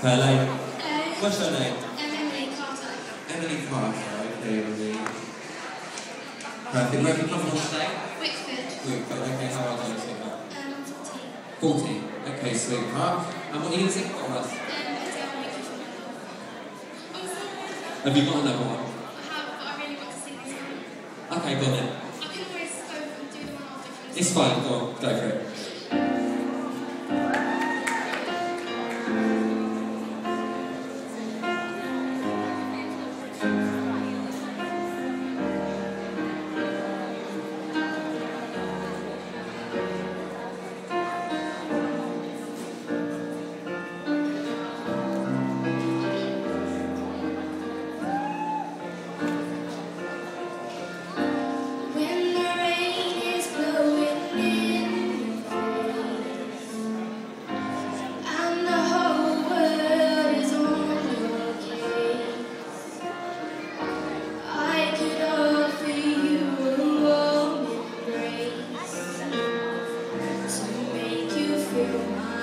Pearl. Uh, What's her name? Emilly Carter. Emilly Carter. Okay, Emilly. Perfect. Where have you come from today? Wickford. Wickford. Okay, how old are you, sweetheart? Um, 14. 40. Okay, sweetheart. And what are you going to sing for us? Um, Adele Microphone. Have you got another one? I have, but I really want to sing this one. Okay, go on then. I can always go and do the one after It's fine. Go on. Go for it. When you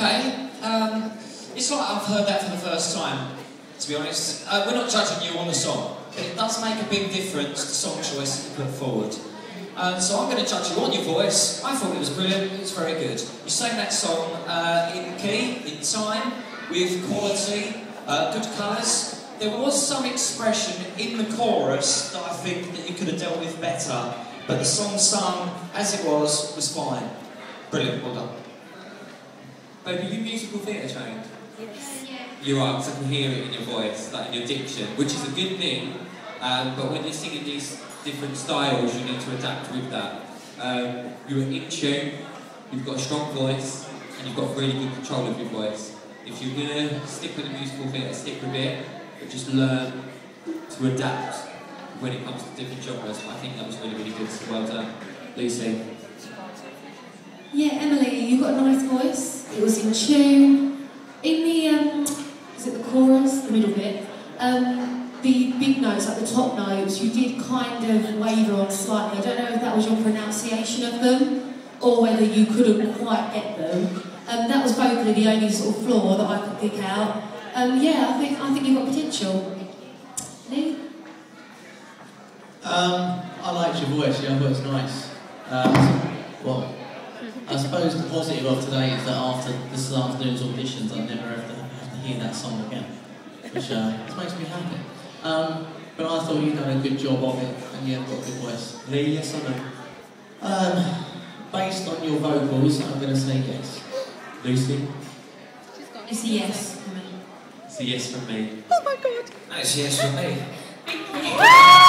Okay, um, it's like I've heard that for the first time, to be honest. Uh, we're not judging you on the song, but it does make a big difference, to song choice you put forward. Um, so I'm going to judge you on your voice. I thought it was brilliant, it was very good. You sang that song uh, in key, in time, with quality, uh, good colours. There was some expression in the chorus that I think that you could have dealt with better, but the song sung as it was was fine. Brilliant, well done. Baby, you musical theatre trained? Yeah. You are, because I can hear it in your voice, like in your diction, which is a good thing. Um, but when you're singing these different styles, you need to adapt with that. Um, you're in tune, you've got a strong voice, and you've got really good control of your voice. If you're gonna stick with the musical theatre, stick with it, but just learn to adapt when it comes to different genres. I think that was really, really good. So well done, Lucy. Yeah, Emilly, you've got a nice voice. It was in tune. In the, um, is it the chorus, the middle bit? Um, the big notes, like the top notes, you did kind of waver on slightly. I don't know if that was your pronunciation of them or whether you couldn't quite get them. Um, that was vocally the only sort of flaw that I could pick out. Um, yeah, I think I think you've got potential. Lee? Um, I liked your voice, thought it was nice. Um, well, suppose the positive of today is that after this afternoon's auditions, I never have to, have to hear that song again, which uh, makes me happy. Um, but I thought you'd done a good job of it, and yeah, got a good voice. Lee, yes or no? Um, based on your vocals, I'm going to say yes. Lucy? It's a yes for me. It's a yes from me. Oh my god! That's yes for me. Thank you.